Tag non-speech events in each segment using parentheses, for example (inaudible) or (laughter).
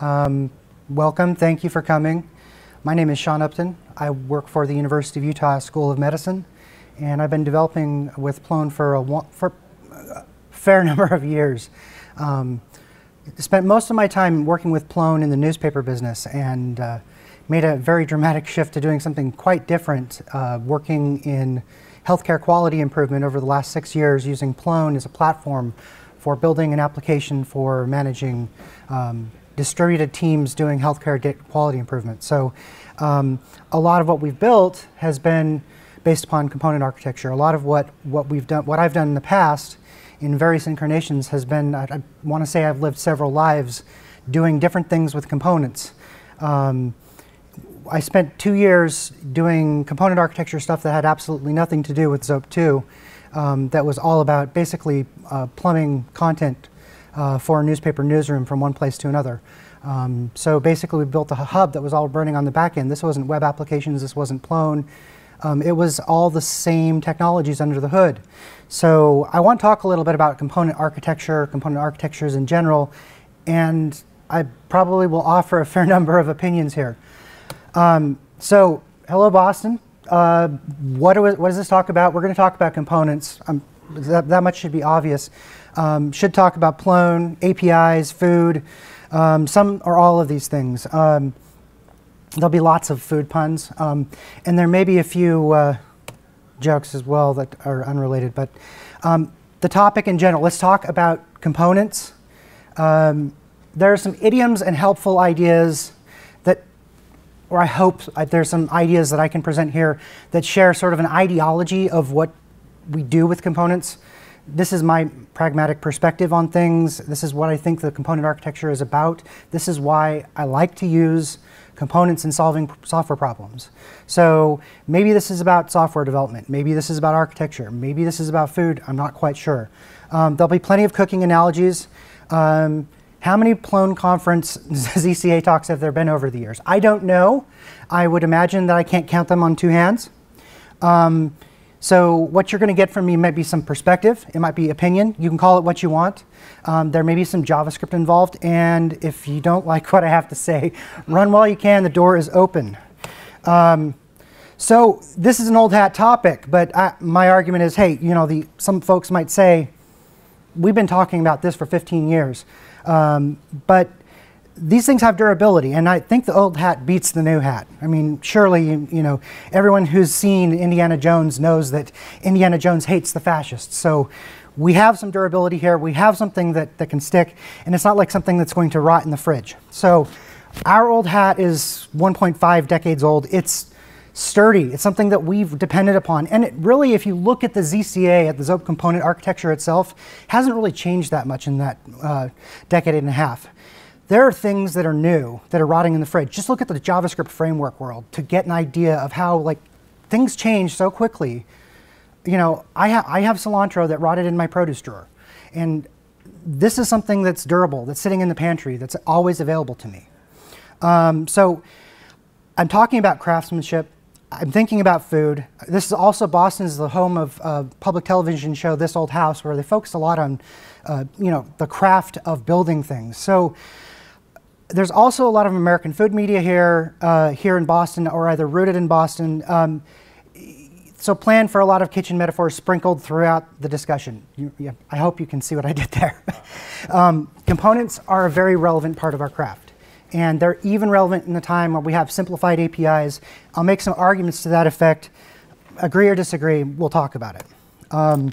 Um, welcome, thank you for coming. My name is Sean Upton. I work for the University of Utah School of Medicine, and I've been developing with Plone for a, for a fair (laughs) number of years. Um, spent most of my time working with Plone in the newspaper business and uh, made a very dramatic shift to doing something quite different, uh, working in healthcare quality improvement over the last six years using Plone as a platform for building an application for managing um, distributed teams doing healthcare quality improvement. So um, a lot of what we've built has been based upon component architecture. A lot of what, what we've done, what I've done in the past in various incarnations has been, I, I want to say I've lived several lives doing different things with components. Um, I spent two years doing component architecture stuff that had absolutely nothing to do with Zope 2. Um, that was all about basically uh, plumbing content uh, for a newspaper newsroom from one place to another. Um, so basically we built a hub that was all running on the back end. This wasn't web applications, this wasn't Plone. Um, it was all the same technologies under the hood. So I want to talk a little bit about component architecture, component architectures in general, and I probably will offer a fair (laughs) number of opinions here. Um, so hello Boston. Uh, what, we, what, does this talk about? We're going to talk about components. Um, that, that, much should be obvious. Um, should talk about Plone, APIs, food, um, some or all of these things. Um, there'll be lots of food puns, um, and there may be a few uh, jokes as well that are unrelated. But um, the topic in general, let's talk about components. Um, there are some idioms and helpful ideas that, or I hope uh, there's some ideas that I can present here that share sort of an ideology of what we do with components this is my pragmatic perspective on things. This is what I think the component architecture is about. This is why I like to use components in solving software problems. So maybe this is about software development. Maybe this is about architecture. Maybe this is about food. I'm not quite sure. Um, there'll be plenty of cooking analogies. Um, how many Plone Conference (laughs) ZCA talks have there been over the years? I don't know. I would imagine that I can't count them on two hands. Um, so what you're going to get from me might be some perspective. It might be opinion. You can call it what you want. Um, there may be some JavaScript involved. And if you don't (laughs) like what I have to say, run while you can. The door is open. Um, so this is an old hat topic, but I, my argument is, hey, you know, the, some folks might say, we've been talking about this for 15 years. Um, but these things have durability, and I think the old hat beats the new hat. I mean, surely, you, know, everyone who's seen Indiana Jones knows that Indiana Jones hates the fascists. So we have some durability here. We have something that, that can stick, and it's not like something that's going to rot in the fridge. So our old hat is 1.5 decades old. It's sturdy. It's something that we've depended upon. And it really, if you look at the ZCA, at the ZOPE component architecture itself, hasn't really changed that much in that uh, decade and a half. There are things that are new that are rotting in the fridge. Just look at the JavaScript framework world to get an idea of how like things change so quickly. You know, I, ha I have cilantro that rotted in my produce drawer. And this is something that's durable, that's sitting in the pantry, that's always available to me. Um, so I'm talking about craftsmanship. I'm thinking about food. This is also Boston is the home of a public television show, This Old House, where they focus a lot on, uh, you know, the craft of building things. So there's also a lot of American food media here, uh, here in Boston, or either rooted in Boston. Um, so plan for a lot of kitchen metaphors sprinkled throughout the discussion. You, I hope you can see what I did there. (laughs) um, components are a very relevant part of our craft. And they're even relevant in the time where we have simplified APIs. I'll make some arguments to that effect. Agree or disagree, we'll talk about it. Um,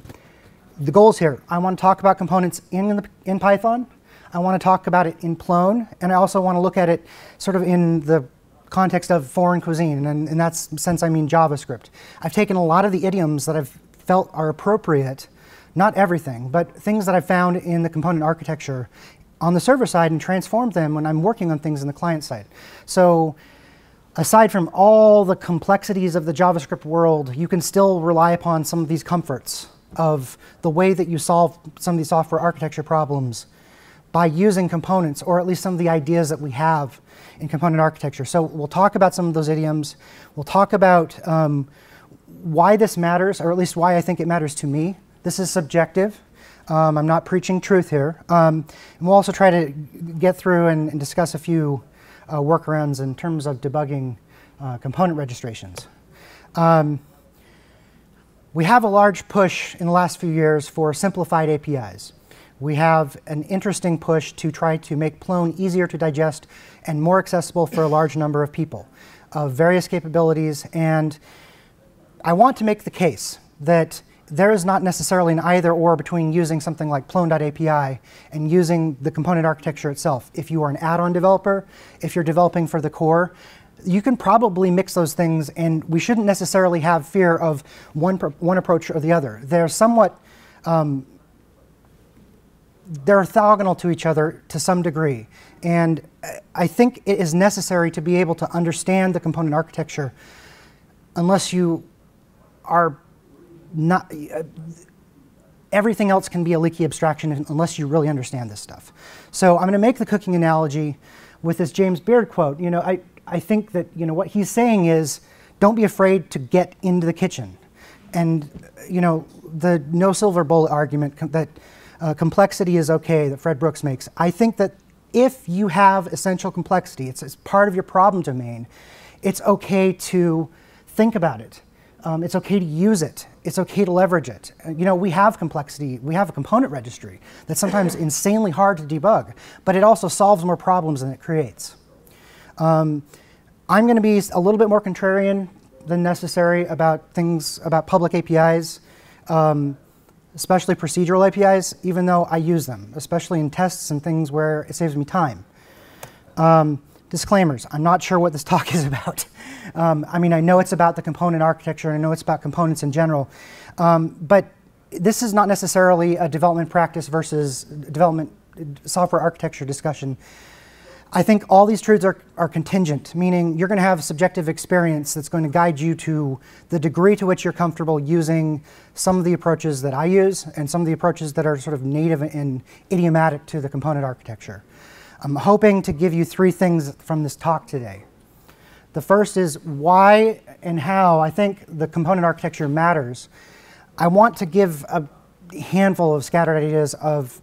the goals here, I want to talk about components in, the, in Python. I want to talk about it in Plone, and I also want to look at it sort of in the context of foreign cuisine, and in that sense I mean JavaScript. I've taken a lot of the idioms that I've felt are appropriate, not everything, but things that I've found in the component architecture on the server side and transformed them when I'm working on things in the client side. So aside from all the complexities of the JavaScript world, you can still rely upon some of these comforts of the way that you solve some of these software architecture problems by using components, or at least some of the ideas that we have in component architecture. So we'll talk about some of those idioms. We'll talk about um, why this matters, or at least why I think it matters to me. This is subjective. Um, I'm not preaching truth here. Um, and we'll also try to get through and, and discuss a few uh, workarounds in terms of debugging uh, component registrations. Um, we have a large push in the last few years for simplified APIs. We have an interesting push to try to make Plone easier to digest and more accessible for a large number of people of various capabilities. And I want to make the case that there is not necessarily an either or between using something like Plone.api and using the component architecture itself. If you are an add-on developer, if you're developing for the core, you can probably mix those things and we shouldn't necessarily have fear of one, one approach or the other. They're somewhat, um, they're orthogonal to each other to some degree. And I think it is necessary to be able to understand the component architecture unless you are not, uh, everything else can be a leaky abstraction unless you really understand this stuff. So I'm going to make the cooking analogy with this James Beard quote. You know, I, I think that, you know, what he's saying is don't be afraid to get into the kitchen. And, you know, the no silver bullet argument that uh, complexity is okay that Fred Brooks makes, I think that if you have essential complexity, it's, it's part of your problem domain, it's okay to think about it. Um, it's okay to use it. It's okay to leverage it. Uh, you know, we have complexity. We have a component registry that's sometimes (coughs) insanely hard to debug, but it also solves more problems than it creates. Um, I'm going to be a little bit more contrarian than necessary about things about public APIs. Um, especially procedural APIs, even though I use them, especially in tests and things where it saves me time. Um, disclaimers, I'm not sure what this (laughs) talk is about. Um, I mean, I know it's about the component architecture, and I know it's about components in general, um, but this is not necessarily a development practice versus development software architecture discussion. I think all these truths are, are contingent, meaning you're going to have subjective experience that's going to guide you to the degree to which you're comfortable using some of the approaches that I use and some of the approaches that are sort of native and idiomatic to the component architecture. I'm hoping to give you three things from this talk today. The first is why and how I think the component architecture matters. I want to give a handful of scattered ideas of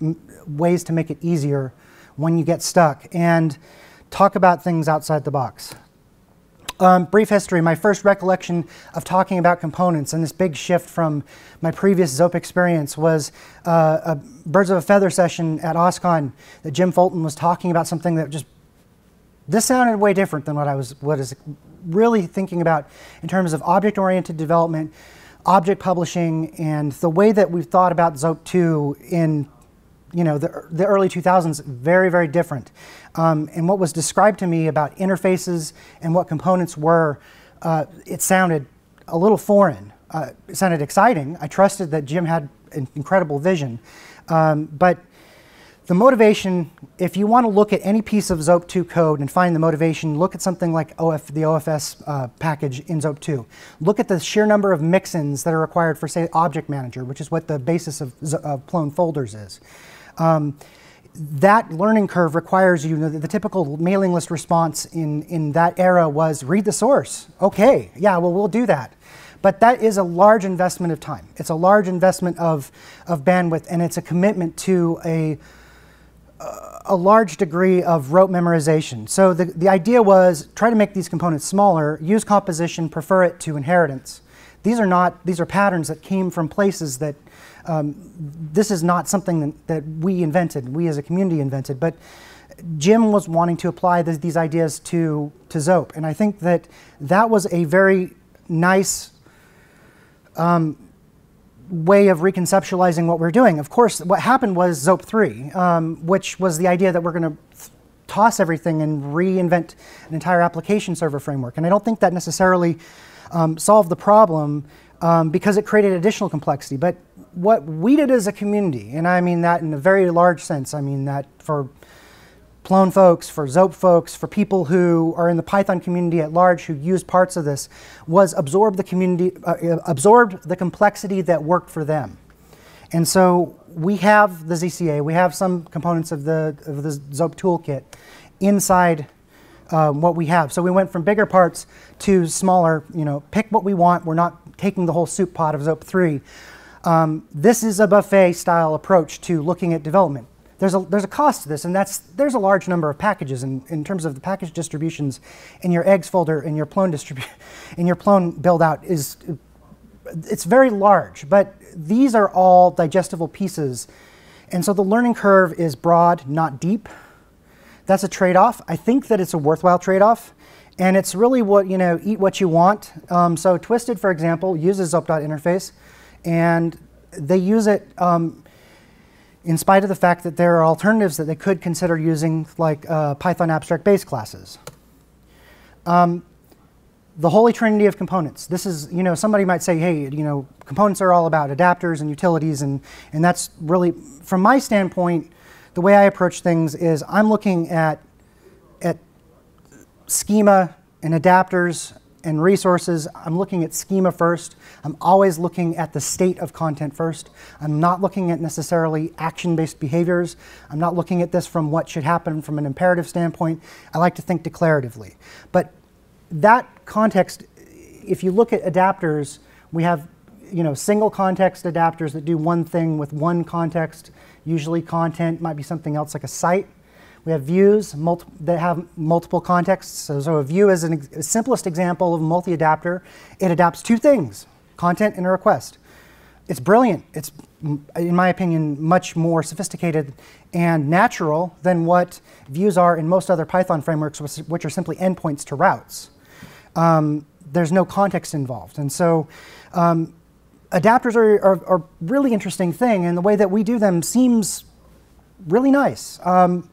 ways to make it easier when you get stuck and talk about things outside the box. Um, brief history, my first recollection of talking about components and this big shift from my previous Zope experience was uh, a Birds of a Feather session at OSCON that Jim Fulton was talking about something that just, this sounded way different than what I was, what is really thinking about in terms of object-oriented development, object publishing, and the way that we've thought about Zope 2 in you know, the, the early 2000s, very, very different. Um, and what was described to me about interfaces and what components were, uh, it sounded a little foreign. Uh, it sounded exciting. I trusted that Jim had an incredible vision. Um, but the motivation, if you want to look at any piece of Zope 2 code and find the motivation, look at something like OF, the OFS uh, package in Zope 2. Look at the sheer number of mixins that are required for, say, Object Manager, which is what the basis of, of Plone folders is. Um, that learning curve requires you, the, the, typical mailing list response in, in that era was read the source. Okay, yeah, well, we'll do that. But that is a large investment of time. It's a large investment of, of bandwidth, and it's a commitment to a, a large degree of rote memorization. So the, the idea was try to make these components smaller, use composition, prefer it to inheritance. These are not, these are patterns that came from places that um, this is not something that we invented, we as a community invented, but Jim was wanting to apply these ideas to, to Zope. And I think that that was a very nice um, way of reconceptualizing what we're doing. Of course, what happened was Zope 3, um, which was the idea that we're going to toss everything and reinvent an entire application server framework. And I don't think that necessarily um, solved the problem um, because it created additional complexity. But what we did as a community, and I mean that in a very large sense, I mean that for Plone folks, for Zope folks, for people who are in the Python community at large who use parts of this, was absorb the community, uh, absorbed the complexity that worked for them. And so we have the ZCA, we have some components of the, of the Zope toolkit inside um, what we have. So we went from bigger parts to smaller, you know, pick what we want. We're not taking the whole soup pot of Zope 3. Um, this is a buffet style approach to looking at development. There's a, there's a cost to this, and that's there's a large number of packages in, in terms of the package distributions in your eggs folder in your Plone distribu- (laughs) in your Plone build out is it's very large, but these are all digestible pieces. And so the learning curve is broad, not deep. That's a trade-off. I think that it's a worthwhile trade-off. And it's really what, you know, eat what you want. Um, so Twisted, for example, uses Zope interface, and they use it um, in spite of the fact that there are alternatives that they could consider using, like uh, Python abstract base classes. Um, the holy trinity of components. This is, you know, somebody might say, hey, you know, components are all about adapters and utilities, and, and that's really, from my standpoint, the way I approach things is I'm looking at schema and adapters and resources. I'm looking at schema first. I'm always looking at the state of content first. I'm not looking at necessarily action-based behaviors. I'm not looking at this from what should happen from an imperative standpoint. I like to think declaratively. But that context, if you look at adapters, we have you know, single context adapters that do one thing with one context, usually content, might be something else like a site. We have views that have multiple contexts. So, so a view is an simplest example of multi-adapter. It adapts two things, content and a request. It's brilliant. It's, in my opinion, much more sophisticated and natural than what views are in most other Python frameworks, which are simply endpoints to routes um, there's no context involved. And so um, adapters are, are, are, a really interesting thing, and the way that we do them seems really nice. Um,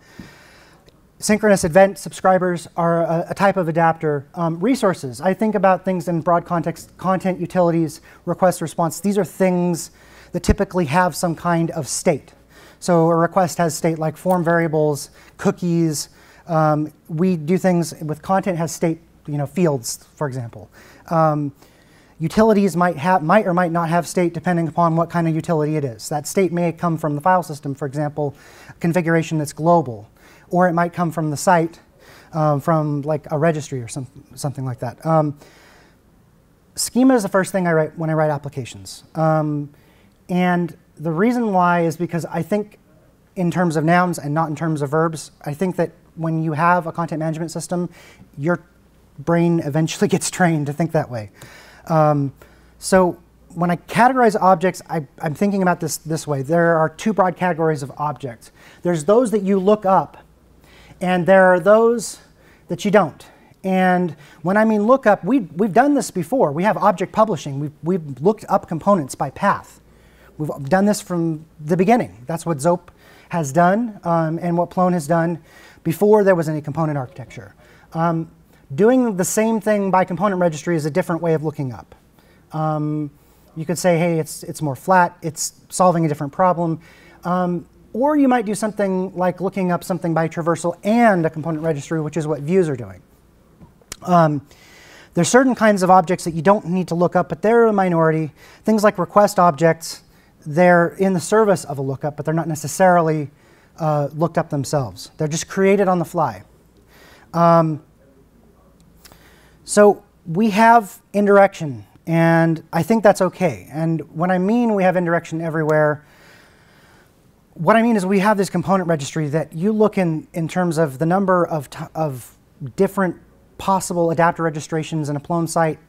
synchronous event subscribers are a, a type of adapter. Um, resources, I think about things in broad context, content, utilities, request response. These are things that typically have some kind of state. So a request has state like form variables, cookies. Um, we do things with content has state you know, fields, for example. Um, utilities might, have, might or might not have state depending upon what kind of utility it is. That state may come from the file system, for example, configuration that's global, or it might come from the site, um, from like a registry or some, something like that. Um, schema is the first thing I write when I write applications. Um, and the reason why is because I think in terms of nouns and not in terms of verbs. I think that when you have a content management system, you're brain eventually (laughs) gets trained to think that way. Um, so when I categorize objects, I, am thinking about this this way. There are two broad categories of objects. There's those that you look up, and there are those that you don't. And when I mean look up, we, we've done this before. We have object publishing. We've, we've looked up components by path. We've done this from the beginning. That's what Zope has done um, and what Plone has done before there was any component architecture. Um, Doing the same thing by component registry is a different way of looking up. Um, you could say, hey, it's, it's more flat, it's solving a different problem. Um, or you might do something like looking up something by traversal and a component registry, which is what views are doing. Um, there's certain kinds of objects that you don't need to look up, but they're a minority. Things like request objects, they're in the service of a lookup, but they're not necessarily uh, looked up themselves. They're just created on the fly. Um, so we have indirection, and I think that's okay. And when I mean we have indirection everywhere, what I mean is we have this component registry that you look in in terms of the number of, of different possible adapter registrations in a Plone site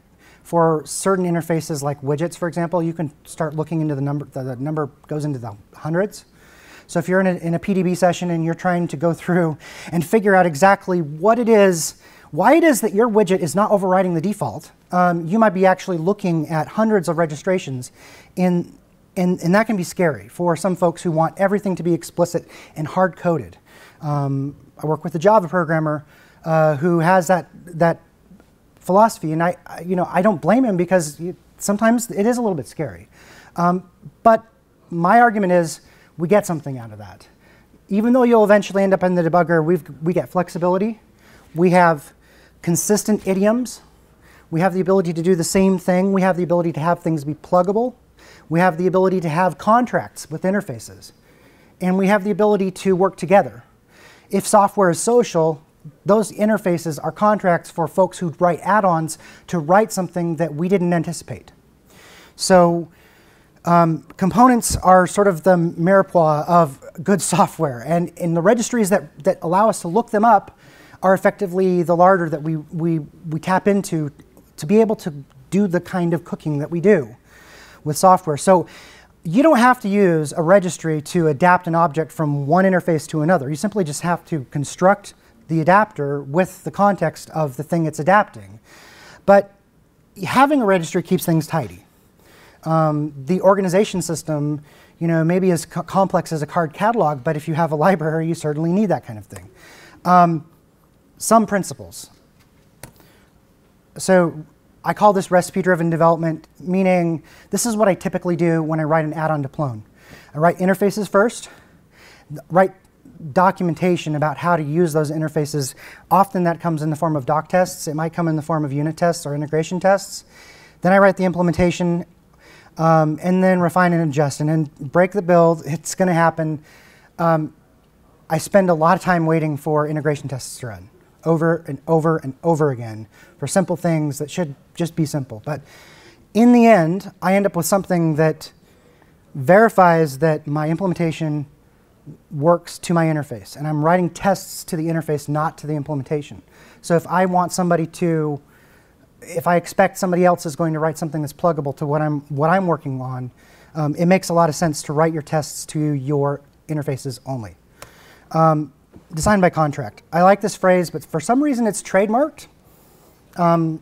for certain interfaces like widgets, for example, you can start looking into the number, the, the number goes into the hundreds. So if you're in a, in a PDB session and you're trying to go through and figure out exactly what it is why it is that your widget is not overriding the default, um, you might be actually looking at hundreds of registrations, in, and, and that can be scary for some folks who want everything to be explicit and hard-coded. Um, I work with a Java programmer uh, who has that, that philosophy, and I, you know, I don't blame him because you, sometimes it is a little bit scary. Um, but my argument is we get something out of that. Even though you'll eventually end up in the debugger, we we get flexibility. We have consistent idioms. We have the ability to do the same thing. We have the ability to have things be pluggable. We have the ability to have contracts with interfaces. And we have the ability to work together. If software is social, those interfaces are contracts for folks who write add-ons to write something that we didn't anticipate. So Um, components are sort of the mirepoix of good (laughs) software, and in the registries that, that allow us to look them up are effectively the larder that we, we, we tap into to be able to do the kind of cooking that we do with software. So you don't have to use a registry to adapt an object from one interface to another. You simply just have to construct the adapter with the context of the thing it's adapting. But having a registry keeps things tidy. Um, the organization system, you know, maybe as co complex as a card catalog, but if you have a library, you certainly need that kind of thing. Um, some principles. So I call this recipe-driven development, meaning this is what I typically do when I write an add-on to Plone. I write interfaces first, write documentation about how to use those interfaces. Often that comes in the form of doc tests. It might come in the form of unit tests or integration tests. Then I write the implementation um, and then refine and adjust and then break the build. It's going to happen. Um, I spend a lot of time waiting for integration tests to run over and over and over again for simple things that should just be simple. But in the end, I end up with something that verifies that my implementation works to my interface. And I'm writing tests to the interface, not to the implementation. So if I want somebody to, if I expect somebody else is going to write something that's pluggable to what I'm, what I'm working on, um, it makes a lot of sense to write your tests to your interfaces only. Um, designed by contract. I like this phrase, but for some reason it's trademarked. Um,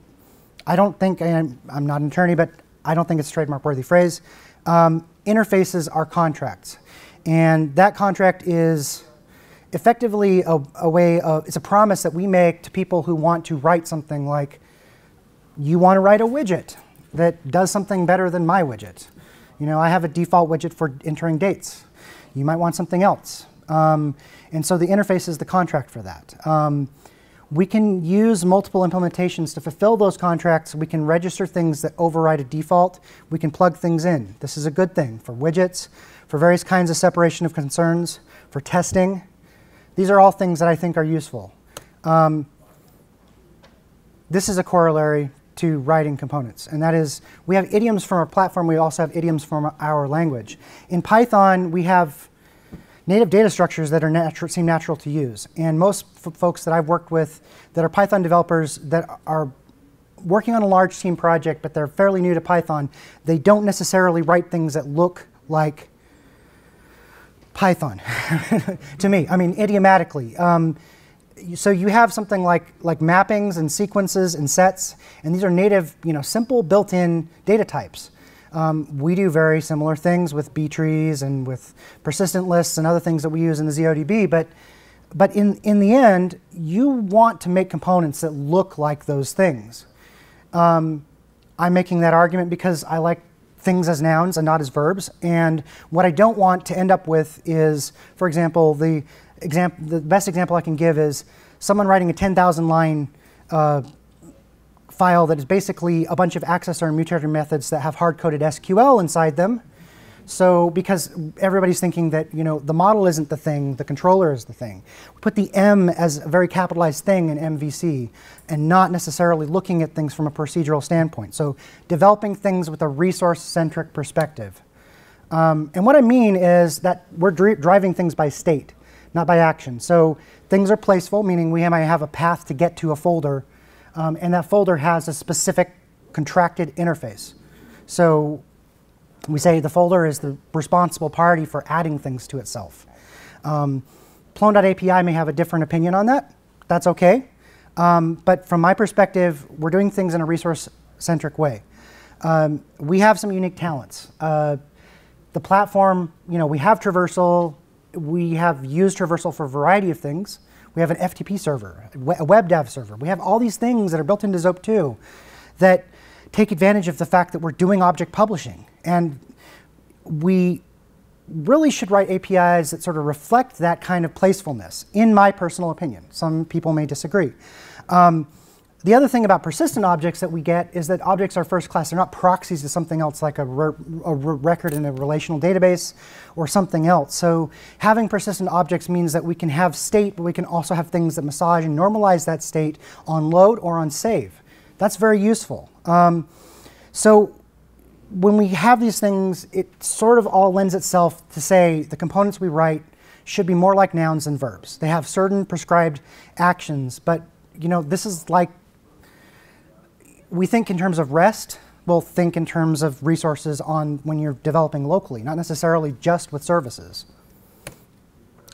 I don't think, I'm, I'm, not an attorney, but I don't think it's a trademark worthy phrase. Um, interfaces are contracts. And that contract is effectively a, a, way of, it's a promise that we make to people who want to write something like, you want to write a widget that does something better than my widget. You know, I have a default widget for entering dates. You might want something else. Um, and so the interface is the contract for that. Um, we can use multiple implementations to fulfill those contracts. We can register things that override a default. We can plug things in. This is a good thing for widgets, for various kinds of separation of concerns, for testing. These are all things that I think are useful. Um, this is a corollary to writing components, and that is we have idioms from our platform, we also have idioms from our language. In Python, we have native data structures that are natu seem natural to use, and most folks that I've worked with that are Python developers that are working on a large team project, but they're fairly new to Python, they don't necessarily write things that look like Python (laughs) to me. I mean, idiomatically. Um, so you have something like, like mappings and sequences and sets, and these are native, you know, simple built-in data types. Um, we do very similar things with B trees and with persistent lists and other things that we use in the ZODB, but, but in, in the end, you want to make components that look like those things. Um, I'm making that argument because I like things as nouns and not as verbs. And what I don't want to end up with is, for example, the, example, the best example I can give is someone writing a 10,000 line uh, file that is basically a bunch of accessor and mutator methods that have hard-coded SQL inside them. So because everybody's thinking that you know the model isn't the thing, the controller is the thing. We put the M as a very capitalized thing in MVC and not necessarily looking at things from a procedural standpoint. So developing things with a resource-centric perspective. Um, and what I mean is that we're dri driving things by state, not by action. So things are placeful, meaning we might have a path to get to a folder, um, and that folder has a specific contracted interface. So we say the folder is the responsible party for adding things to itself. Um, Plone.api may have a different opinion on that. That's okay. Um, but from my perspective, we're doing things in a resource-centric way. Um, we have some unique talents. Uh, the platform, you know, we have Traversal. We have used Traversal for a variety of things. We have an FTP server, a WebDAV server. We have all these things that are built into Zope 2 that take advantage of the fact that we're doing object publishing. And we really should write APIs that sort of reflect that kind of placefulness, in my personal opinion. Some people may disagree. Um, the other thing about persistent objects that we get is that objects are first class. They're not proxies to something else like a, re a re record in a relational database or something else. So having persistent objects means that we can have state, but we can also have things that massage and normalize that state on load or on save. That's very useful. Um, so when we have these things, it sort of all lends itself to say the components we write should be more like nouns than verbs. They have certain prescribed actions, but you know, this is like we think in terms of REST, we'll think in terms of resources on when you're developing locally, not necessarily just with services.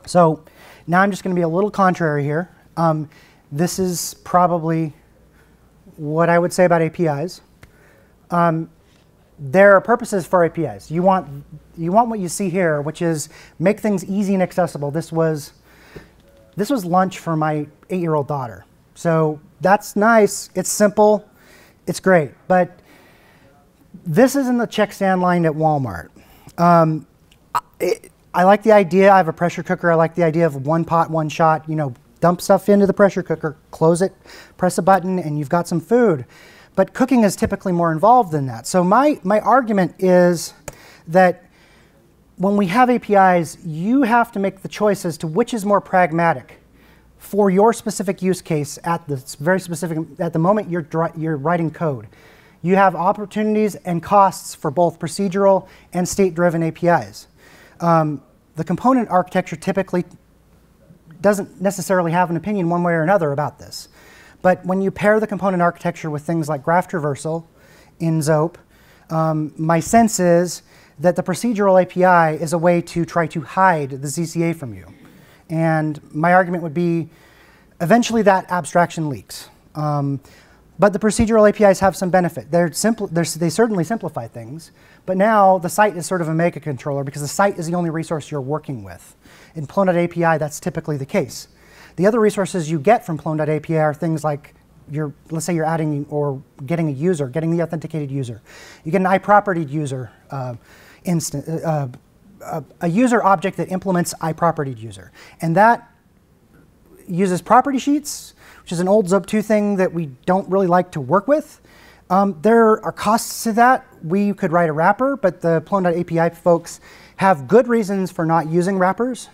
So now I'm just going to be a little contrary here. Um, this is probably what I would say about APIs. Um, there are purposes for APIs. You want, you want what you see here, which is make things easy and accessible. This was, this was lunch for my eight-year-old daughter. So that's nice. It's simple. It's great. But this isn't the check stand line at Walmart. Um, it, I like the idea. I have a pressure cooker. I like the idea of one pot, one shot. You know, dump stuff into the pressure cooker, close it, press a button, and you've got some food. But cooking is typically more involved than that. So my, my argument is that when we have APIs, you have to make the choice as to which is more pragmatic for your specific use case at the very specific at the moment you're you're writing code. You have opportunities and costs for both procedural and state-driven APIs. Um, the component architecture typically doesn't necessarily have an opinion one way or another about this. But when you pair the component architecture with things like graph traversal in Zope, um, my sense is that the procedural API is a way to try to hide the ZCA from you. And my argument would be eventually that abstraction leaks. Um, but the procedural APIs have some benefit. They're they're, they certainly simplify things, but now the site is sort of a mega controller because the site is the only resource you're working with. In Plone.api, that's typically the case. The other resources you get from Plone.api are things like you're, let's say you're adding or getting a user, getting the authenticated user. You get an iProperty user uh, instant, uh, a user object that implements iProperty user. And that uses property sheets, which is an old Zope 2 thing that we don't really like to work with. Um, there are costs to that. We could write a wrapper, but the Plone.api folks have good reasons for not using wrappers.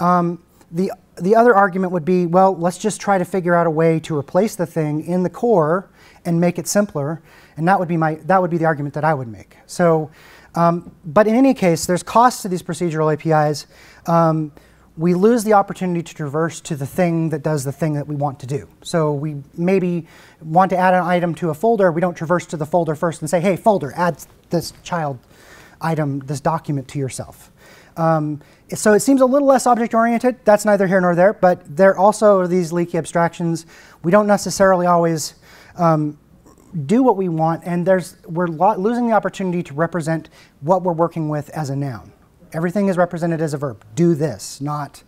Um, the, the other argument would be, well, let's just try to figure out a way to replace the thing in the core and make it simpler. And that would be, my, that would be the argument that I would make. So, um, but in any case, there's costs to these procedural APIs. Um, we lose the opportunity to traverse to the thing that does the thing that we want to do. So we maybe want to add an item to a folder. We don't traverse to the folder first and say, hey, folder, add this child item, this document to yourself. Um, so it seems a little less object-oriented. That's neither here nor there, but there also are these leaky abstractions. We don't necessarily always um, do what we want, and there's, we're losing the opportunity to represent what we're working with as a noun. Everything is represented as a verb. Do this, not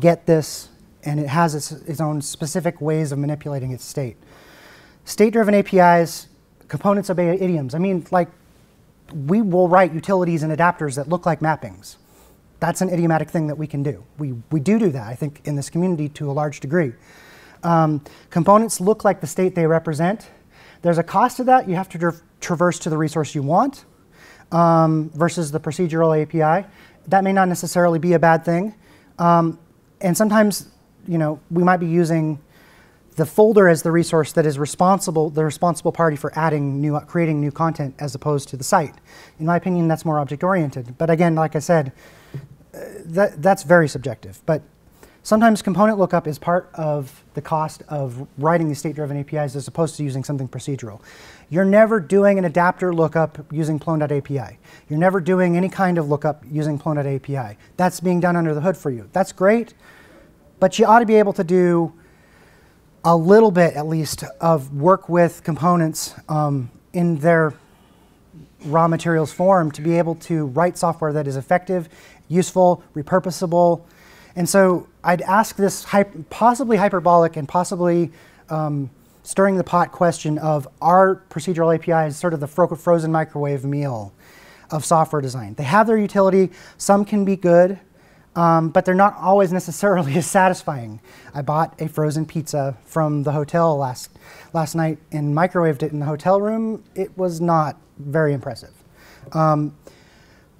get this, and it has its, its own specific ways of manipulating its state. State-driven APIs, components obey idioms. I mean, like, we will write utilities and adapters that look like mappings. That's an idiomatic thing that we can do. We, we do do that, I think, in this community to a large degree. Um, components look like the state they represent. There's a cost to that. You have to tra traverse to the resource you want um, versus the procedural API. That may not necessarily be a bad thing. Um, and sometimes, you know, we might be using the folder as the resource that is responsible, the responsible party for adding new, creating new content as opposed to the site. In my opinion, that's more object-oriented. But again, like I said, uh, that, that's very subjective. But Sometimes component lookup is part of the cost of writing these state-driven APIs as opposed to using something procedural. You're never doing an adapter lookup using Plone.api. You're never doing any kind of lookup using Plone.api. That's being done under the hood for you. That's great, but you ought to be able to do a little bit, at least, of work with components um, in their raw materials form to be able to write software that is effective, useful, repurposable, and so I'd ask this possibly hyperbolic and possibly um, stirring the pot question of are procedural APIs sort of the frozen microwave meal of software design? They have their utility. Some can be good, um, but they're not always necessarily (laughs) as satisfying. I bought a frozen pizza from the hotel last, last night and microwaved it in the hotel room. It was not very impressive. Um,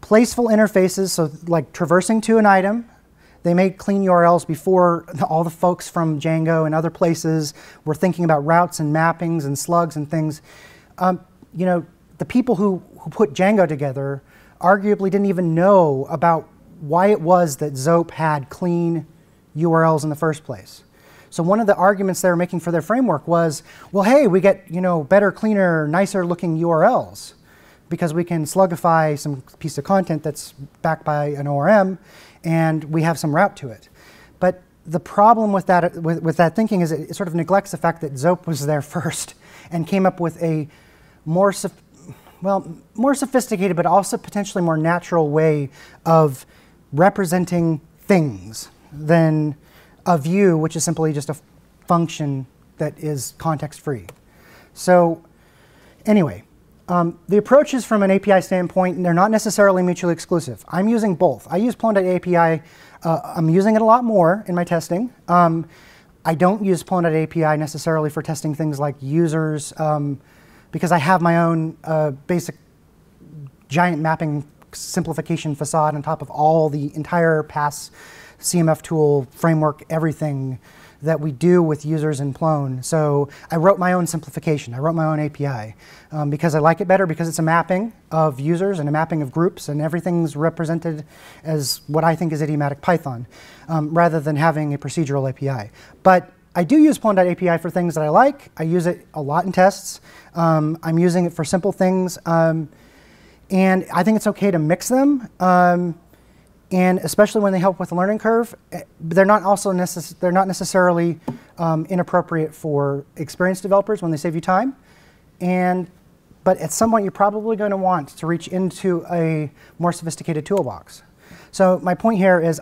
placeful interfaces, so like traversing to an item, they made clean URLs before all the folks from Django and other places were thinking about routes and mappings and slugs and things. Um, you know, the people who, who put Django together arguably didn't even know about why it was that Zope had clean URLs in the first place. So one of the arguments they were making for their framework was, well, hey, we get you know better, cleaner, nicer looking URLs because we can slugify some piece of content that's backed by an ORM, and we have some route to it. But the problem with that, with, with that thinking is it, it, sort of neglects the fact that Zope was there (laughs) first and came up with a more, well, more sophisticated, but also potentially more natural way of representing things than a view, which is simply just a function that is context free. So, anyway, um, the approaches from an API standpoint, they're not necessarily mutually exclusive. I'm using both. I use Plone.api. Uh, I'm using it a lot more in my testing. Um, I don't use Plone.api necessarily for testing things like users um, because I have my own uh, basic giant mapping simplification facade on top of all the entire PAS CMF tool framework, everything that we do with users in Plone. So I wrote my own simplification. I wrote my own API um, because I like it better because it's a mapping of users and a mapping of groups and everything's represented as what I think is idiomatic Python um, rather than having a procedural API. But I do use Plone.api for things that I like. I use it a lot in tests. Um, I'm using it for simple things. Um, and I think it's okay to mix them. And especially when they help with the learning curve, eh, they're not also necess- they're not necessarily um, inappropriate for experienced developers when they save you time. And but at some point, you're probably going to want to reach into a more sophisticated toolbox. So my point here is,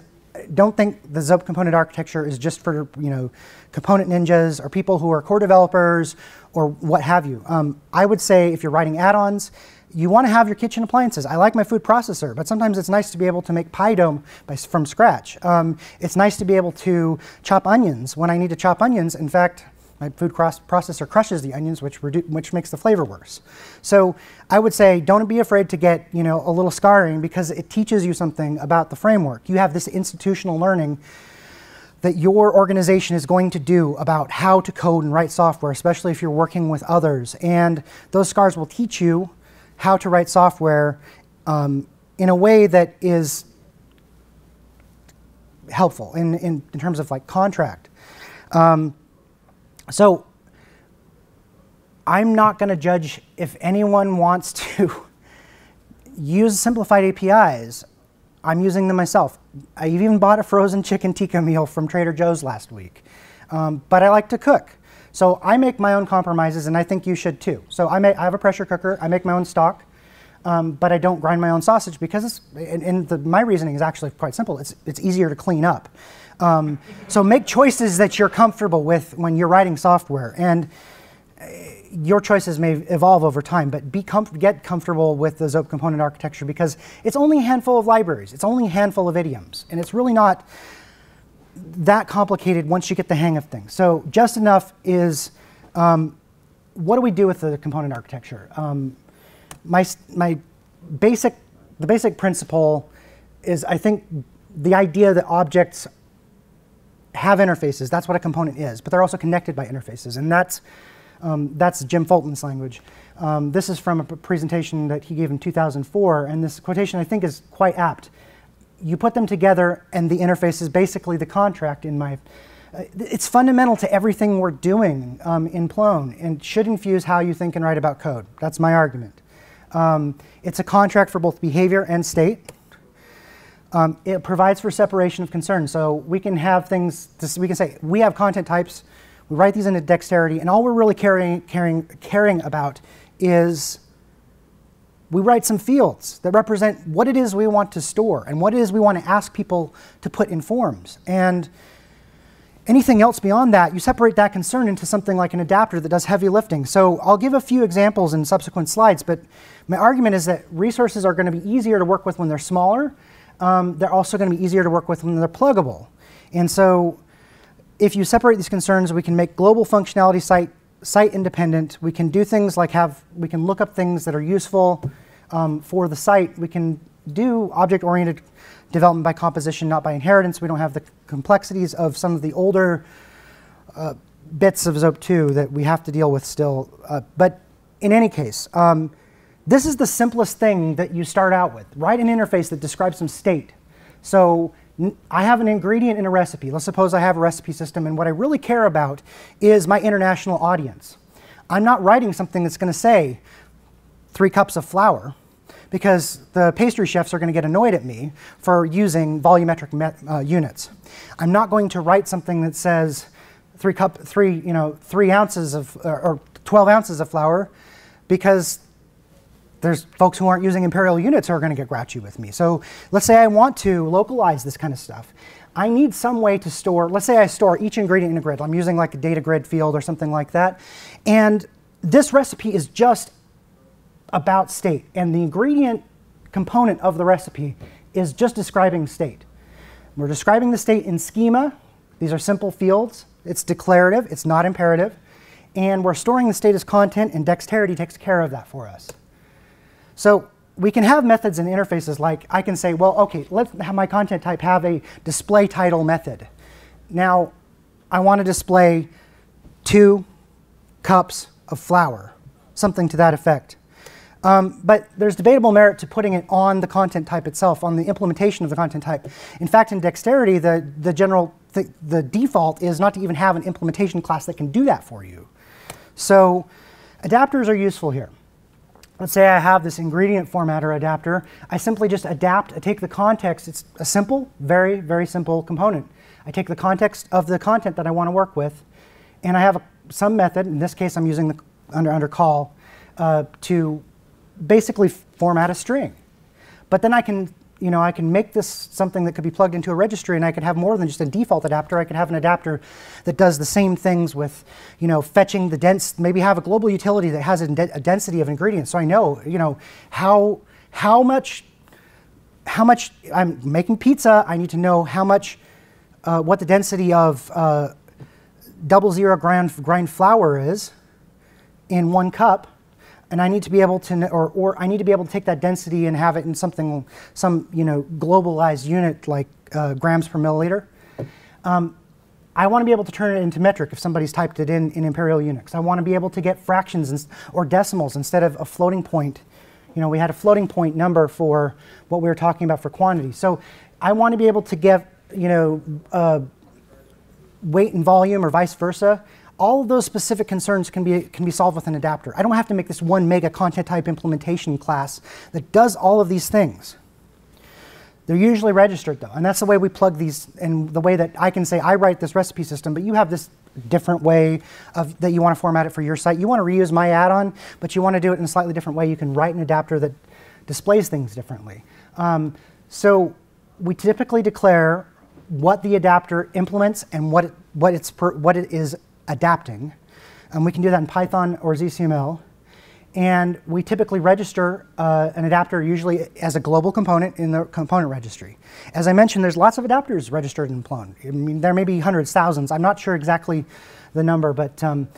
don't think the Zope component architecture is just for you know component ninjas or people who are core developers or what have you. Um, I would say if you're writing add-ons you want to have your kitchen appliances. I like my food processor, but sometimes it's nice to be able to make pie dough by, from scratch. Um, it's nice to be able to chop onions when I need to chop onions. In fact, my food processor crushes the onions, which, which makes the flavor worse. So I would say don't be afraid to get you know, a little scarring because it teaches you something about the framework. You have this institutional learning that your organization is going to do about how to code and write software, especially if you're working with others. And those scars will teach you how to write software um, in a way that is helpful in, in, in terms of like contract. Um, so I'm not going to judge if anyone wants to (laughs) use simplified APIs. I'm using them myself. I even bought a frozen chicken tikka meal from Trader Joe's last week. Um, but I like to cook. So I make my own compromises, and I think you should too. So I, I have a pressure cooker. I make my own stock, um, but I don't grind my own sausage because and, and the, my reasoning is actually quite simple. It's, it's easier to clean up. Um, so make choices that you're comfortable with when you're writing software. And uh, your choices may evolve over time, but be get comfortable with the Zope component architecture because it's only a handful of libraries. It's only a handful of idioms. And it's really not that complicated once you get the hang of things. So just enough is um, what do we do with the component architecture? Um, my, my basic, the basic principle is I think the idea that objects have interfaces. That's what a component is, but they're also connected by interfaces, and that's um, that's Jim Fulton's language. Um, this is from a presentation that he gave in 2004, and this quotation I think is quite apt you put them together, and the interface is basically the contract in my. Uh, it's fundamental to everything we're doing um, in Plone and should infuse how you think and write about code. That's my argument. Um, it's a contract for both behavior and state. Um, it provides for separation of concern. So we can have things, we can say, we have content types, we write these into dexterity, and all we're really caring, caring, caring about is we write some fields that represent what it is we want to store and what it is we want to ask people to put in forms. And anything else beyond that, you separate that concern into something like an adapter that does heavy lifting. So I'll give a few examples in subsequent slides, but my argument is that resources are going to be easier to work with when they're smaller. Um, they're also going to be easier to work with when they're pluggable. And so if you separate these concerns, we can make global functionality site site independent. We can do things like have, we can look up things that are useful um, for the site. We can do object-oriented development by composition, not by inheritance. We don't have the complexities of some of the older uh, bits of Zope 2 that we have to deal with still. Uh, but in any case, um, this is the simplest thing that you start out with. Write an interface that describes some state. So I have an ingredient in a recipe. Let's suppose I have a recipe system, and what I really care about is my international audience. I'm not writing something that's going to say three cups of flour because the pastry chefs are going to get annoyed at me for using volumetric uh, units. I'm not going to write something that says three cup, three, you know, three ounces of, or, or 12 ounces of flour because there's folks who aren't using imperial units who are going to get grouchy with me. So let's say I want to localize this kind of stuff. I need some way to store, let's say I store each ingredient in a grid. I'm using like a data grid field or something like that. And this recipe is just about state. And the ingredient component of the recipe is just describing state. We're describing the state in schema. These are simple fields. It's declarative, it's not imperative. And we're storing the state as content, and dexterity takes care of that for us. So we can have methods and interfaces like I can say, well, okay, let's have my content type have a display title method. Now, I want to display two cups of flour, something to that effect. Um, but there's debatable merit to putting it on the content type itself, on the implementation of the content type. In fact, in Dexterity, the, the general, th the default is not to even have an implementation class that can do that for you. So adapters are useful here. Let's say I have this ingredient formatter adapter. I simply just adapt, I take the context. It's a simple, very, very simple component. I take the context of the content that I want to work with, and I have a, some method, in this case I'm using the under, under call, uh, to basically format a string. But then I can, you know, I can make this something that could be plugged into a registry, and I could have more than just a default adapter. I could have an adapter that does the same things with, you know, fetching the dense. Maybe have a global utility that has a, de a density of ingredients, so I know, you know, how how much how much I'm making pizza. I need to know how much uh, what the density of uh, double zero grind, grind flour is in one cup and I need to be able to, or, or I need to be able to take that density and have it in something, some you know, globalized unit like uh, grams per milliliter. Um, I want to be able to turn it into metric if somebody's typed it in in Imperial units. I want to be able to get fractions or decimals instead of a floating point. You know, we had a floating point number for what we were talking about for quantity. So I want to be able to get, you know, uh, weight and volume or vice versa all of those specific concerns can be, can be solved with an adapter. I don't have to make this one mega content type implementation class that does all of these things. They're usually registered though, and that's the way we plug these, and the way that I can say I write this recipe system, but you have this different way of, that you want to format it for your site. You want to reuse my add-on, but you want to do it in a slightly different way. You can write an adapter that displays things differently. Um, so we typically declare what the adapter implements and what it, what, it's per, what it is adapting. And we can do that in Python or ZCML. And we typically register uh, an adapter usually as a global component in the component registry. As I mentioned, there's lots of adapters registered in Plone. I mean, there may be hundreds, thousands. I'm not sure exactly the number, but um,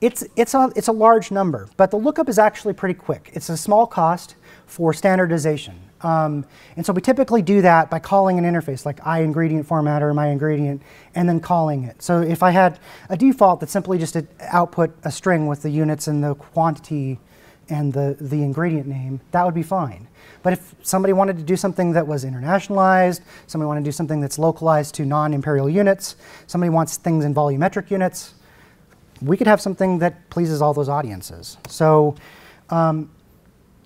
it's, it's, a, it's a large number. But the lookup is actually pretty quick. It's a small cost for standardization. Um, and so we typically do that by calling an interface like iIngredient formatter, my ingredient, and then calling it. So if I had a default that simply just output a string with the units and the quantity and the, the ingredient name, that would be fine. But if somebody wanted to do something that was internationalized, somebody wanted to do something that's localized to non-imperial units, somebody wants things in volumetric units, we could have something that pleases all those audiences. So um,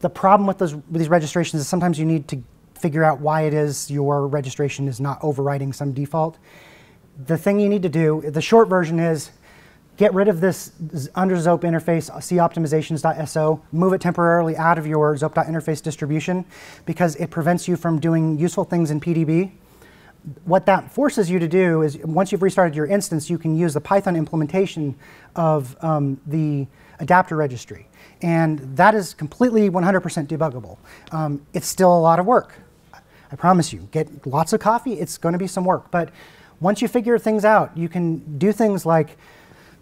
the problem with, those, with these registrations is sometimes you need to figure out why it is your registration is not overriding some default. The thing you need to do, the short version is get rid of this under Zope interface, coptimizations.so, move it temporarily out of your Zope.interface distribution because it prevents you from doing useful things in PDB. What that forces you to do is once you've restarted your instance, you can use the Python implementation of um, the adapter registry. And that is completely 100% debuggable. Um, it's still a lot of work. I promise you. Get lots of coffee, it's going to be some work. But once you figure things out, you can do things like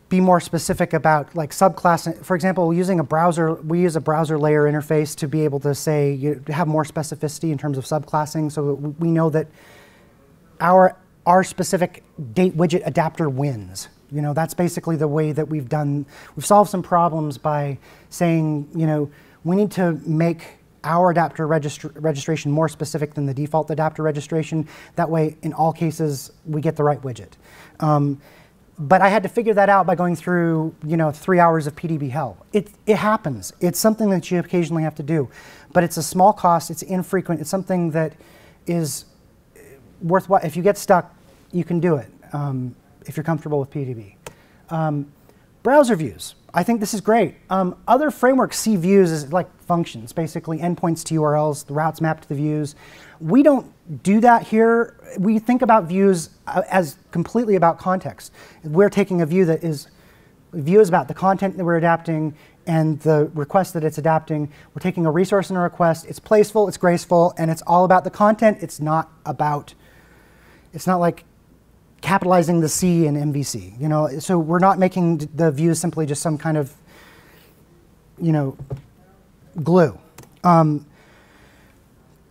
be more specific about like subclass. For example, using a browser, we use a browser layer interface to be able to say, you have more specificity in terms of subclassing so we know that our, our specific date widget adapter wins. You know, that's basically the way that we've done, we've solved some problems by saying, you know, we need to make our adapter registr registration more specific than the default adapter registration. That way, in all cases, we get the right widget. Um, but I had to figure that out by going through, you know, three hours of PDB hell. It, it happens. It's something that you occasionally have to do. But it's a small cost, it's infrequent, it's something that is worthwhile. If you get stuck, you can do it um, if you're comfortable with PDB. Um, browser views. I think this is great. Um, other frameworks see views as like functions, basically endpoints to URLs, the routes mapped to the views. We don't do that here. We think about views uh, as completely about context. We're taking a view that is, view is about the content that we're adapting and the request that it's adapting. We're taking a resource and a request. It's placeful, it's graceful, and it's all about the content. It's not about, it's not like capitalizing the C in MVC. You know, so we're not making the view simply just some kind of, you know, glue. Um,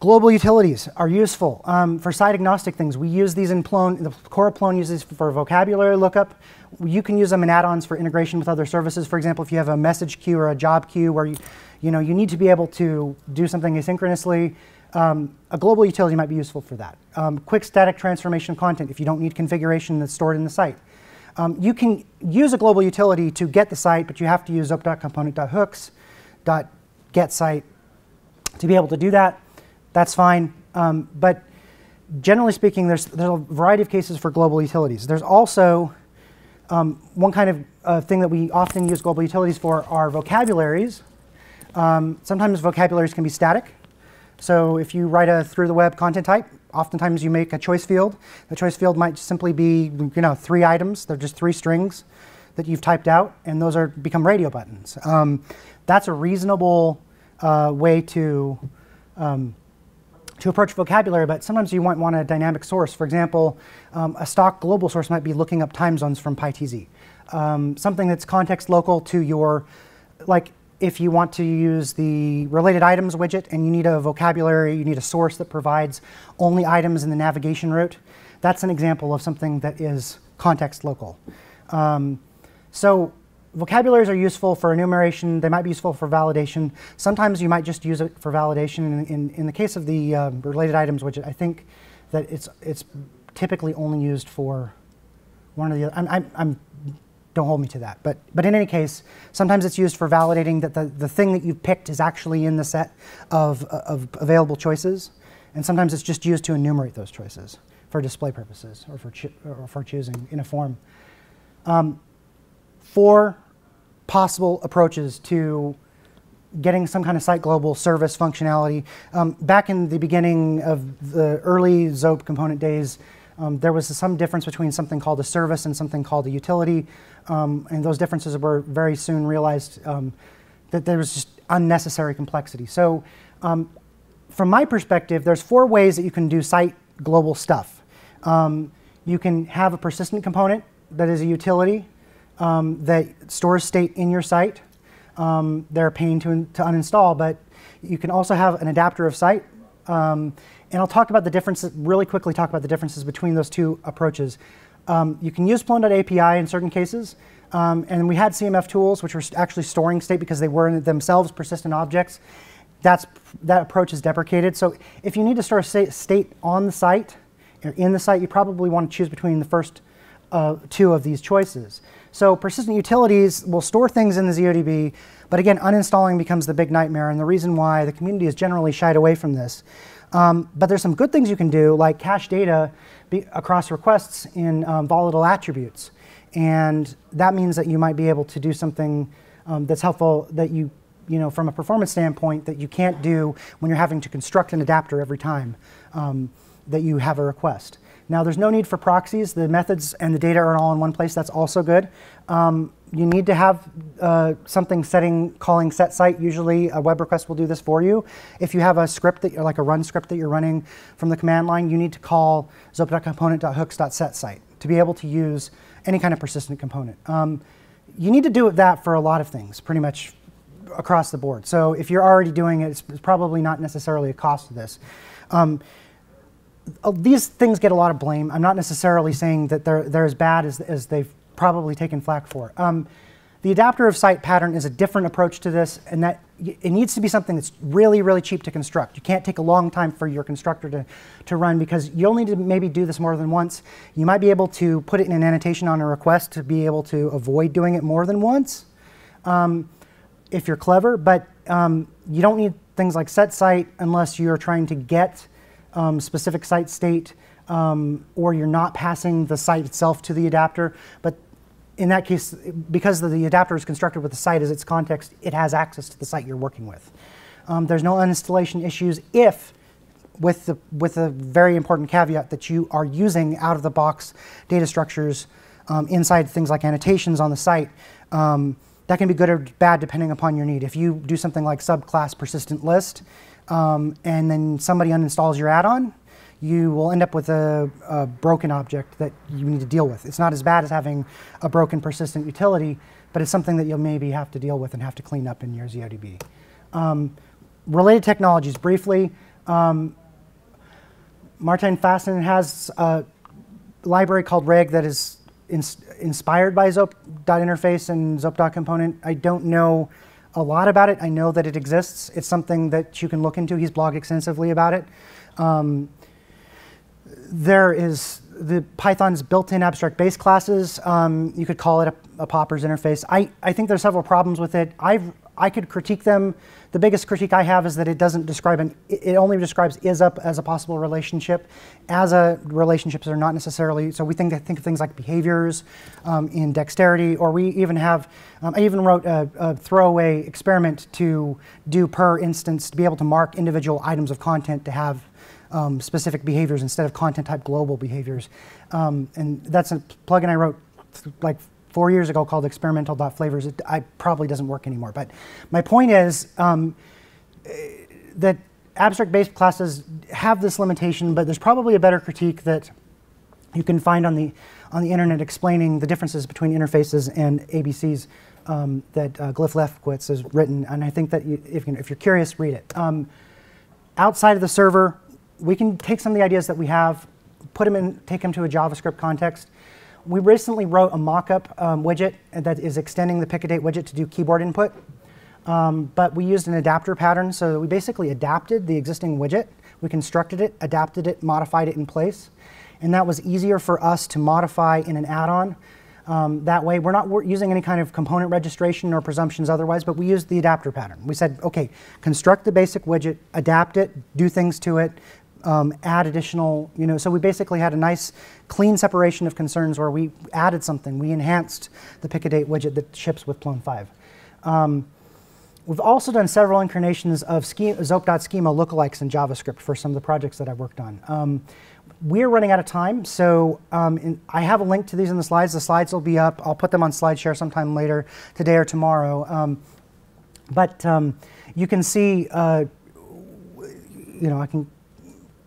global utilities are useful um, for site agnostic things. We use these in Plone. The core of Plone uses for vocabulary lookup. You can use them in add-ons for integration with other services. For example, if you have a message queue or a job queue where you, you know, you need to be able to do something asynchronously, um, a global utility might be useful for that. Um, quick static transformation of content if you don't need configuration that's stored in the site. Um, you can use a global utility to get the site, but you have to use zope.component.hooks.getSite to be able to do that. That's fine. Um, but generally speaking, there's, there's a variety of cases for global utilities. There's also um, one kind of uh, thing that we often use global utilities for are vocabularies. Um, sometimes vocabularies can be static. So if you write a through the web content type, oftentimes you make a choice field. The choice field might simply be, you know, three items. They're just three strings that you've typed out, and those are become radio buttons. Um, that's a reasonable uh, way to um, to approach vocabulary, but sometimes you might want a dynamic source. For example, um, a stock global source might be looking up time zones from PyTZ. Um, something that's context local to your, like if you want to use the related items widget and you need a vocabulary, you need a source that provides only items in the navigation root, that's an example of something that is context local. Um, so vocabularies are useful for enumeration. They might be useful for validation. Sometimes you might just use it for validation. In, in, in the case of the uh, related items widget, I think that it's, it's typically only used for one of the other. I'm, I'm, I'm don't hold me to that. But, but in any case, sometimes it's used for validating that the, the thing that you've picked is actually in the set of, of available choices. And sometimes it's just used to enumerate those choices for display purposes or for, or for choosing in a form. Um, four possible approaches to getting some kind of site global service functionality. Um, back in the beginning of the early Zope component days, um, there was some difference between something called a service and something called a utility. Um, and those differences were very soon realized um, that there was just unnecessary complexity. So um, from my perspective, there's four ways that you can do site global stuff. Um, you can have a persistent component that is a utility um, that stores state in your site. they're a pain to, to uninstall, but you can also have an adapter of site um, and I'll talk about the differences, really quickly talk about the differences between those two approaches. Um, you can use Plone.api in certain cases. Um, and we had CMF tools, which were actually storing state because they were themselves persistent objects. That's, that approach is deprecated. So if you need to store state on the site, or in the site, you probably want to choose between the first uh, two of these choices. So persistent utilities will store things in the ZODB, but again, uninstalling becomes the big nightmare, and the reason why the community has generally shied away from this. Um, but there's some good things you can do, like cache data across requests in um, volatile attributes. And that means that you might be able to do something um, that's helpful that you, you know, from a performance standpoint that you can't do when you're having to construct an adapter every time um, that you have a request. Now, there's no need for proxies. The methods and the data are all in one place. That's also good. Um, you need to have uh, something setting calling set site. Usually a web request will do this for you. If you have a script that you're like a run script that you're running from the command line, you need to call zope.component.hooks.setSite to be able to use any kind of persistent component. Um, you need to do that for a lot of things, pretty much across the board. So if you're already doing it, it's, it's probably not necessarily a cost to this. Um, uh, these things get a lot of blame. I'm not necessarily saying that they're, they're as bad as, as they've probably taken flack for. Um, the adapter of site pattern is a different approach to this, and that it needs to be something that's really, really cheap to construct. You can't take a long time for your constructor to, to run because you'll need to maybe do this more than once. You might be able to put it in an annotation on a request to be able to avoid doing it more than once um, if you're clever, but um, you don't need things like set site unless you're trying to get um, specific site state um, or you're not passing the site itself to the adapter. But in that case, because the adapter is constructed with the site as its context, it has access to the site you're working with. Um, there's no uninstallation issues if, with the with a very important caveat that you are using out of the box data structures um, inside things like annotations on the site. Um, that can be good or bad depending upon your need. If you do something like subclass persistent list, um, and then somebody uninstalls your add-on, you will end up with a, a, broken object that you need to deal with. It's not as bad as having a broken persistent utility, but it's something that you'll maybe have to deal with and have to clean up in your ZODB. Um, related technologies, briefly, um, Martijn Faassen has a library called Reg that is ins inspired by Zope.interface and Zope.component. I don't know a lot about it. I know that it exists. It's something that you can look into. He's blogged extensively about it. Um, there is the Python's built-in abstract base classes. Um, you could call it a, a, poppers interface. I, I think there's several problems with it. I've, I could critique them. The biggest critique I have is that it doesn't describe an, it only describes is up as a possible relationship. As a relationships are not necessarily, so we think, think of things like behaviors um, in dexterity, or we even have, um, I even wrote a, a throwaway experiment to do per instance to be able to mark individual items of content to have um, specific behaviors instead of content type global behaviors. Um, and that's a plugin I wrote like four years ago called experimental.flavors. It I, probably doesn't work anymore. But my point is um, that abstract-based classes have this limitation, but there's probably a better critique that you can find on the, on the internet explaining the differences between interfaces and ABCs um, that uh, Glyph Lefkowitz has written. And I think that you, if, you, if you're curious, read it. Um, outside of the server, we can take some of the ideas that we have, put them in, take them to a JavaScript context. We recently wrote a mock-up um, widget that is extending the pickadate widget to do keyboard input. Um, but we used an adapter pattern, so we basically adapted the existing widget. We constructed it, adapted it, modified it in place. And that was easier for us to modify in an add-on. Um, that way, we're not using any kind of component registration or presumptions otherwise, but we used the adapter pattern. We said, okay, construct the basic widget, adapt it, do things to it, um, add additional, you know, so we basically had a nice clean separation of concerns where we added something. We enhanced the pickadate widget that ships with Plone 5. Um, we've also done several incarnations of Zope.schema lookalikes in JavaScript for some of the projects that I've worked on. Um, we're running out of time, so um, in, I have a link to these in the slides. The slides will be up. I'll put them on SlideShare sometime later, today or tomorrow. Um, but um, you can see, uh, you know, I can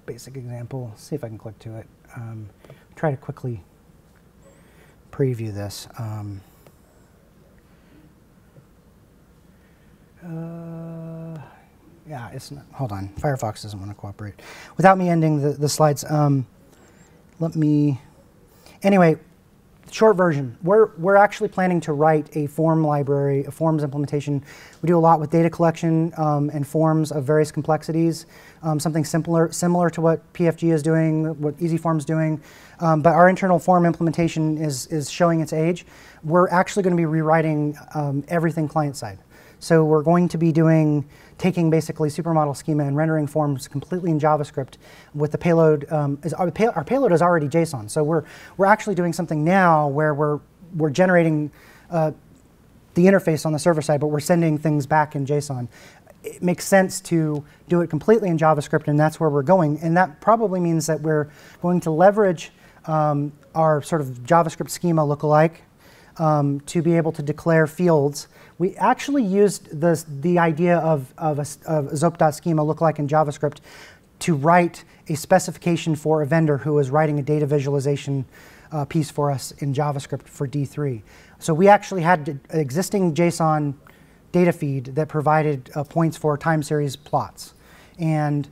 basic example. See if I can click to it. Um, try to quickly preview this. Um, uh, yeah, it's not, hold on. Firefox doesn't want to cooperate. Without me ending the, the slides, um, let me, anyway, short version, we're, we're actually planning to write a form library, a forms implementation. We do a lot with data collection um, and forms of various complexities, um, something simpler, similar to what PFG is doing, what EasyForms is doing. Um, but our internal form implementation is, is showing its age. We're actually going to be rewriting um, everything client-side. So we're going to be doing, taking basically supermodel schema and rendering forms completely in JavaScript with the payload, um, is, our, pay, our, payload is already JSON. So we're, we're actually doing something now where we're, we're generating uh, the interface on the server side, but we're sending things back in JSON. It makes sense to do it completely in JavaScript, and that's where we're going. And that probably means that we're going to leverage um, our sort of JavaScript schema lookalike um, to be able to declare fields we actually used the, the idea of, of, a, of a Zope.schema lookalike in JavaScript to write a specification for a vendor who was writing a data visualization uh, piece for us in JavaScript for D3. So we actually had an existing JSON data feed that provided uh, points for time series plots. And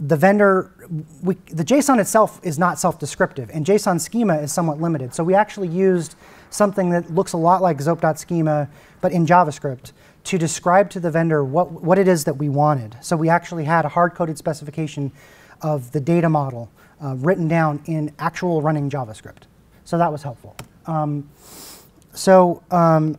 the vendor, we, the JSON itself is not self-descriptive, and JSON schema is somewhat limited. So we actually used something that looks a lot like zope.schema, but in JavaScript, to describe to the vendor what, what it is that we wanted. So we actually had a hard-coded specification of the data model uh, written down in actual running JavaScript. So that was helpful. Um, so um,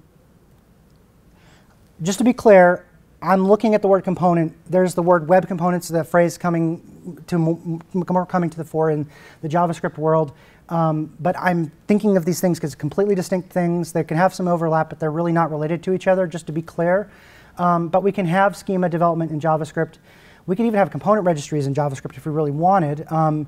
just to be clear, I'm looking at the word component. There's the word web components, the phrase coming to more coming to the fore in the JavaScript world. Um, but I'm thinking of these things because completely distinct things. They can have some overlap, but they're really not related to each other, just to be clear. Um, but we can have schema development in JavaScript. We can even have component registries in JavaScript if we really wanted. Um,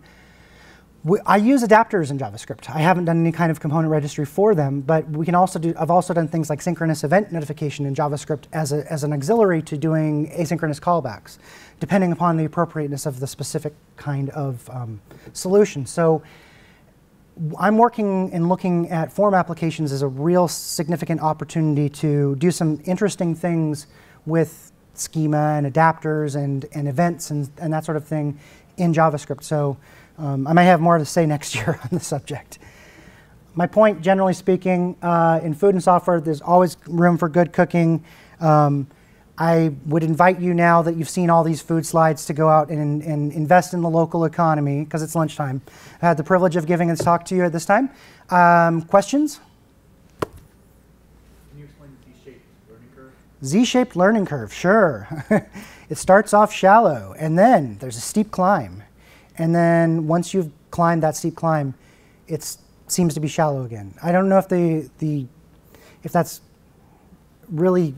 we, I use adapters in JavaScript. I haven't done any kind of component registry for them, but we can also do, I've also done things like synchronous event notification in JavaScript as, a, as an auxiliary to doing asynchronous callbacks, depending upon the appropriateness of the specific kind of um, solution. So I'm working and looking at form applications as a real significant opportunity to do some interesting things with schema and adapters and, and events and, and that sort of thing in JavaScript. So um, I might have more to say (laughs) next year on the subject. My point, generally speaking, uh, in food and software, there's always room for good cooking. Um, I would invite you now that you've seen all these food slides to go out and, and invest in the local economy because it's lunchtime. I had the privilege of giving this talk to you at this time. Um, questions? Can you explain the Z-shaped learning curve? Z-shaped learning curve, sure. (laughs) it starts off shallow and then there's a steep climb. And then once you've climbed that steep climb, it seems to be shallow again. I don't know if the, the if that's really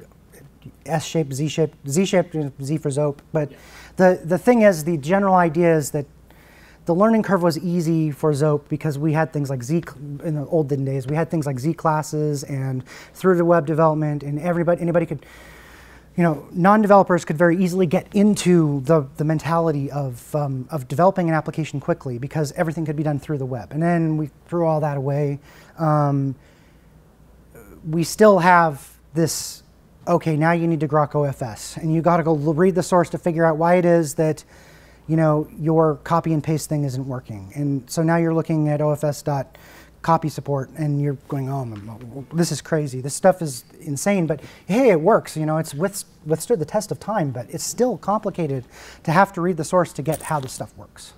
S-shaped, Z-shaped, Z-shaped, Z for Zope. But yeah. the, the thing is, the general idea is that the learning curve was easy for Zope because we had things like Z in the olden days. We had things like ZClasses and through the web development, and everybody anybody could you know, non-developers could very easily get into the, the mentality of, um, of developing an application quickly because everything could be done through the web. And then we threw all that away. Um, we still have this, okay, now you need to Grok OFS. And you got to go read the source to figure out why it is that, you know, your copy and paste thing isn't working. And so now you're looking at OFS dot copy support and you're going, oh, this is crazy. This stuff is insane, but hey, it works. You know, it's withstood the test of time, but it's still complicated to have to read the source to get how this stuff works.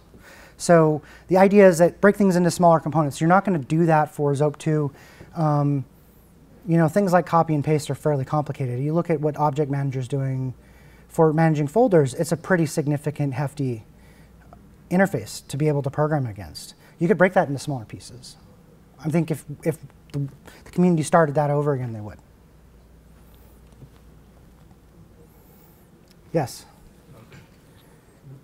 So the idea is that break things into smaller components. You're not going to do that for Zope 2. Um, you know, things like copy and paste are fairly complicated. You look at what Object Manager is doing for managing folders, it's a pretty significant, hefty interface to be able to program against. You could break that into smaller pieces. I think if, if the, the community started that over again, they would. Yes? Sorry,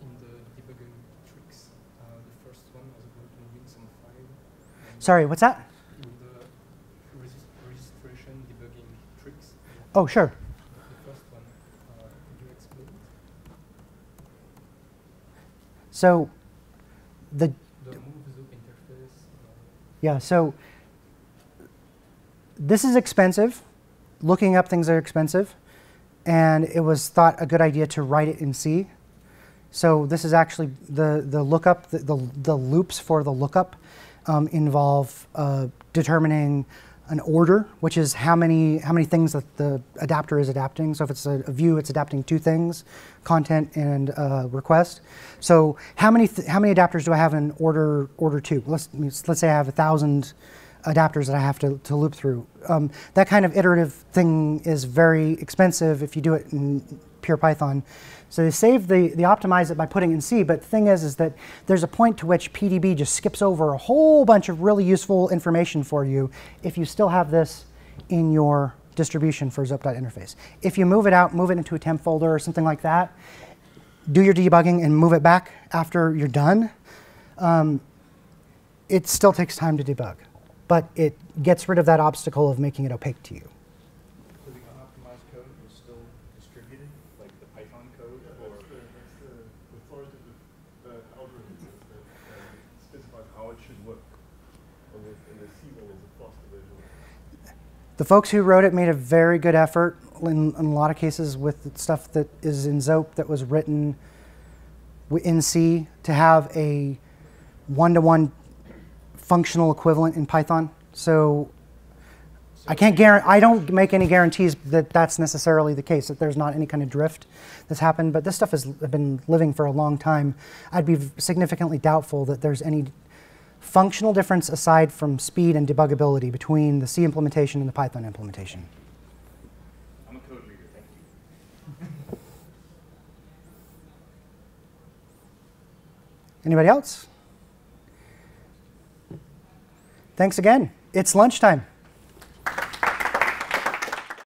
what's the debugging tricks, uh, the first one was about moving some file. Sorry, what's that? In the registration debugging tricks. Oh, sure. The? So, the yeah, so this is expensive. Looking up things are expensive. And it was thought a good idea to write it in C. So this is actually the, the lookup, the, the, the loops for the lookup um, involve uh, determining an order, which is how many how many things that the adapter is adapting. So if it's a, a view, it's adapting two things, content and uh, request. So how many how many adapters do I have in order order two? Let's let's say I have a thousand adapters that I have to, to loop through. Um, that kind of iterative thing is very expensive if you do it in pure Python. So they save the, the optimize it by putting in C, but the thing is, is that there's a point to which PDB just skips over a whole bunch of really useful information for you if you still have this in your distribution for zope.interface. If you move it out, move it into a temp folder or something like that, do your debugging and move it back after you're done, um, it still takes time to debug. But it gets rid of that obstacle of making it opaque to you. The folks who wrote it made a very good effort in, in, a lot of cases with stuff that is in Zope that was written in C to have a one-to-one functional equivalent in Python. So I can't guarantee, I don't make any guarantees that that's necessarily the case, that there's not any kind of drift that's happened, but this stuff has been living for a long time. I'd be significantly doubtful that there's any functional difference aside from speed and debuggability between the C implementation and the Python implementation. I'm a code reader, thank you. Anybody else? Thanks again. It's lunchtime.